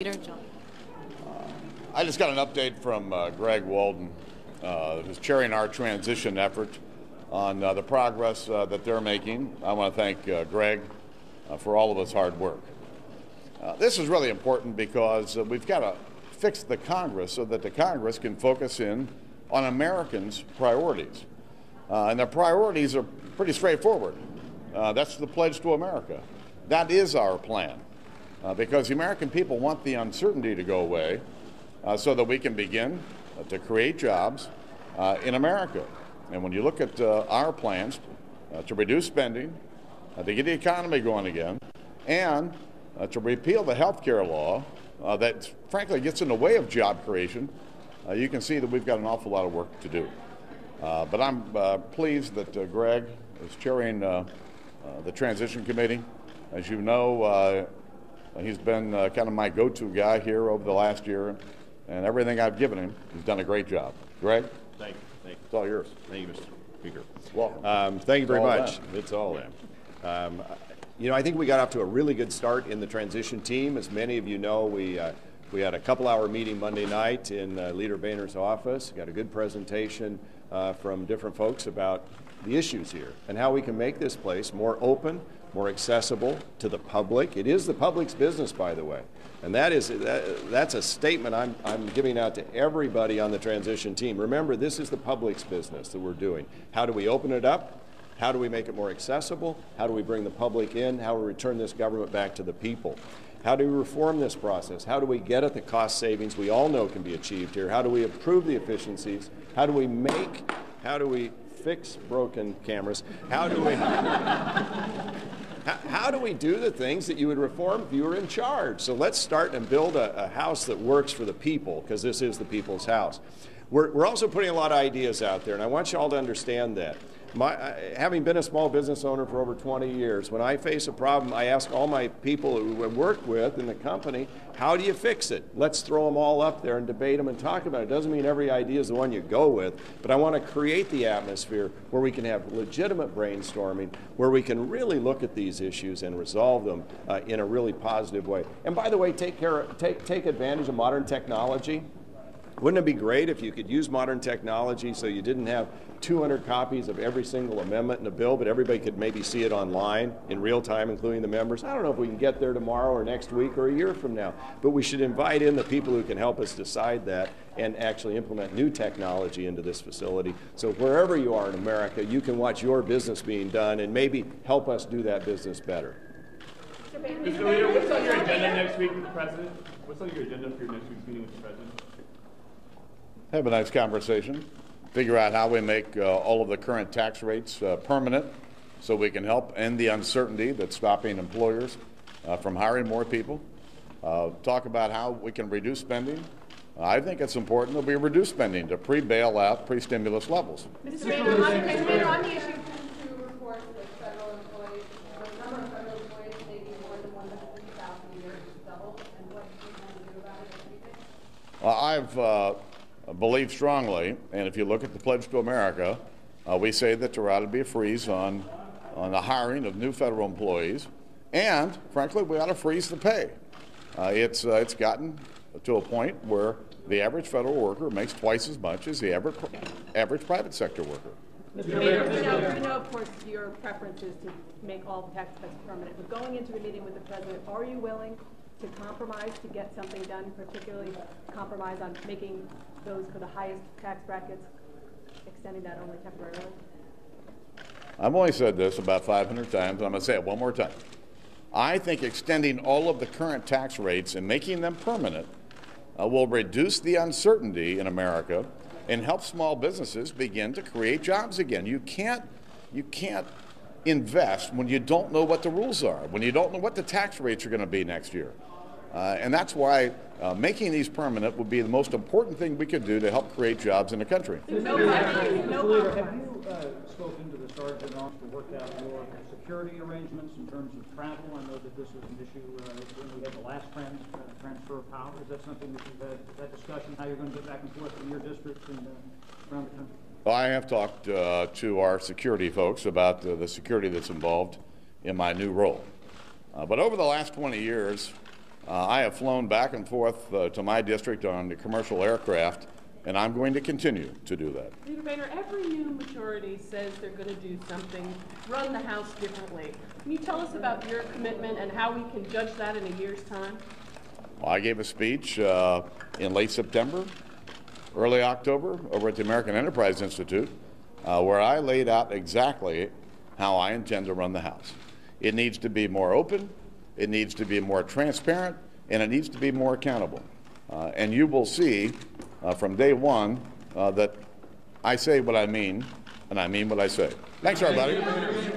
Leader John. I just got an update from uh, Greg Walden, uh, who's chairing our transition effort on uh, the progress uh, that they're making. I want to thank uh, Greg for all of his hard work. This is really important because we've got to fix the Congress so that the Congress can focus in on Americans' priorities. And their priorities are pretty straightforward. That's the pledge to America. That is our plan. Uh, because the American people want the uncertainty to go away uh, so that we can begin uh, to create jobs uh, in America. And when you look at uh, our plans to reduce spending, to get the economy going again, and to repeal the health care law that frankly gets in the way of job creation, you can see that we've got an awful lot of work to do. But I'm pleased that Greg is chairing the transition committee. As you know, uh, he's been uh, kind of my go-to guy here over the last year, and everything I've given him, he's done a great job. Greg, Thank you. Thank you. it's all yours. Thank you, Mr. Speaker. Welcome. Um, thank you very much. them. It's all them. Um, you know, I think we got off to a really good start in the transition team. As many of you know, we uh, we had a couple-hour meeting Monday night in uh, Leader Boehner's office. Got a good presentation uh, from different folks about the issues here and how we can make this place more open, more accessible to the public. It is the public's business, by the way. And that is that, that's a statement I'm, I'm giving out to everybody on the transition team. Remember, this is the public's business that we're doing. How do we open it up? How do we make it more accessible? How do we bring the public in? How do we return this government back to the people? How do we reform this process? How do we get at the cost savings we all know can be achieved here? How do we improve the efficiencies? How do we make, how do we fix broken cameras? How do we, how, how do we do the things that you would reform if you were in charge? So let's start and build a, a house that works for the people, because this is the people's house. We're, we're also putting a lot of ideas out there, and I want you all to understand that. My, having been a small business owner for over 20 years, when I face a problem, I ask all my people who I work with in the company, how do you fix it? Let's throw them all up there and debate them and talk about it. it Doesn't mean every idea is the one you go with, but I want to create the atmosphere where we can have legitimate brainstorming, where we can really look at these issues and resolve them uh, in a really positive way. And by the way, take care, take take advantage of modern technology. Wouldn't it be great if you could use modern technology so you didn't have 200 copies of every single amendment in a bill, but everybody could maybe see it online in real time, including the members? I don't know if we can get there tomorrow or next week or a year from now, but we should invite in the people who can help us decide that and actually implement new technology into this facility. So wherever you are in America, you can watch your business being done and maybe help us do that business better. Mr. Leader, what's on your agenda next week with the president? What's on your agenda for your next week's meeting with the president? Have a nice conversation. Figure out how we make uh, all of the current tax rates uh, permanent so we can help end the uncertainty that's stopping employers uh, from hiring more people. Uh, talk about how we can reduce spending. I think it's important that we reduce spending to pre-bailout, pre-stimulus levels. Mr. Boehner, on, Mr. Boehner, on the issue, two reports that federal employees, the number of federal employees making more than one hundred fifty thousand a year is and what you plan do about it, anything? I've uh, believed strongly, and if you look at the Pledge to America, uh, we say that there ought to be a freeze on, on the hiring of new federal employees, and frankly, we ought to freeze the pay. Uh, it's, uh, it's gotten to a point where the average federal worker makes twice as much as the average, average private sector worker. Mr. Boehner, we know, we know, of course, your preference is to make all the tax cuts permanent, but going into the meeting with the president, are you willing to compromise to get something done, particularly compromise on making those for the highest tax brackets, extending that only temporarily? I've only said this about 500 times, I'm going to say it one more time. I think extending all of the current tax rates and making them permanent uh, will reduce the uncertainty in America and help small businesses begin to create jobs again. You can't, you can't invest when you don't know what the rules are, when you don't know what the tax rates are going to be next year. Uh, and that's why uh, making these permanent would be the most important thing we could do to help create jobs in the country. No no Mr. Leader, compromise. have you uh, spoken to the sergeant office to work out your security arrangements in terms of travel? I know that this was an issue uh, when we had the last trans, uh, transfer of power. Is that something that you've had, that discussion, how you're going to get back and forth from your districts and uh, around the country? Well, I have talked uh, to our security folks about uh, the security that's involved in my new role. Uh, but over the last 20 years, Uh, I have flown back and forth uh, to my district on the commercial aircraft, and I'm going to continue to do that. Leader Boehner, every new majority says they're going to do something, run the House differently. Can you tell us about your commitment and how we can judge that in a year's time? Well, I gave a speech uh, in late September, early October, over at the American Enterprise Institute, uh, where I laid out exactly how I intend to run the House. It needs to be more open, it needs to be more transparent, and it needs to be more accountable. Uh, and you will see uh, from day one uh, that I say what I mean, and I mean what I say. Thanks, everybody.